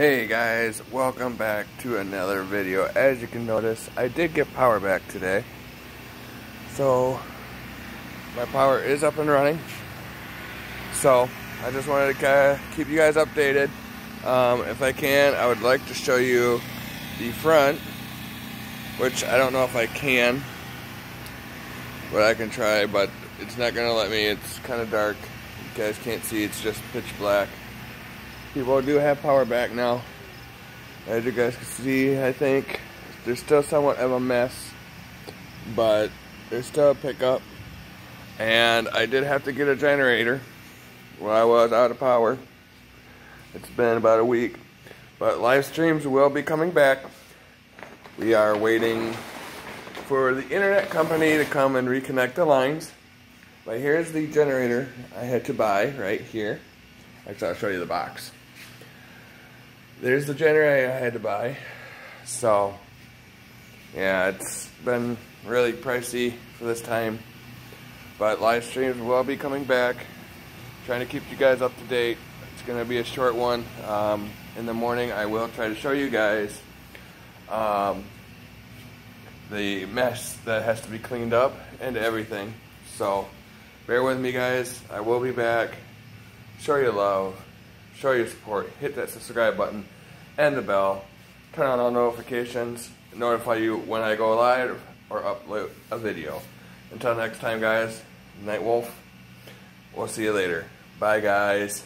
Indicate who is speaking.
Speaker 1: Hey guys, welcome back to another video. As you can notice, I did get power back today. So, my power is up and running. So, I just wanted to kind of keep you guys updated. Um, if I can, I would like to show you the front, which I don't know if I can, but I can try, but it's not going to let me. It's kind of dark. You guys can't see, it's just pitch black. People do have power back now. As you guys can see, I think there's still somewhat of a mess, but there's still a pickup. And I did have to get a generator while I was out of power. It's been about a week. But live streams will be coming back. We are waiting for the internet company to come and reconnect the lines. But here's the generator I had to buy right here. Actually, I'll show you the box there's the generator I had to buy. So, yeah, it's been really pricey for this time. But live streams will be coming back. Trying to keep you guys up to date. It's going to be a short one. Um, in the morning, I will try to show you guys um, the mess that has to be cleaned up and everything. So, bear with me, guys. I will be back. Show you love show your support, hit that subscribe button and the bell, turn on all notifications, notify you when I go live or upload a video. Until next time guys, Night Wolf, we'll see you later. Bye guys.